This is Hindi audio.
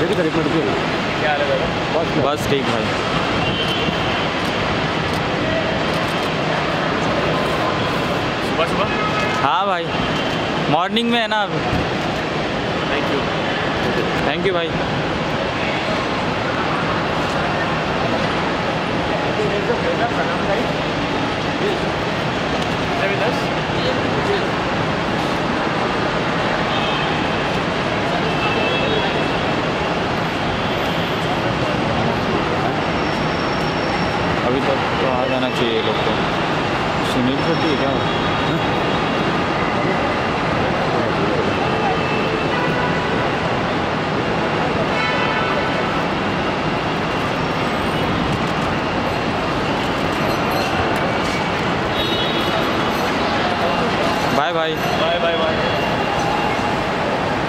मिनट क्या हाल है। दादा? बस ठीक भाई। सुबह सुबह? हाँ भाई। मॉर्निंग में है ना अभी। थैंक यू थैंक यू भाई। अभी तक तो आ जाना चाहिए लोग को सुनील शेट्टी है क्या bye bye. Bye bye bye.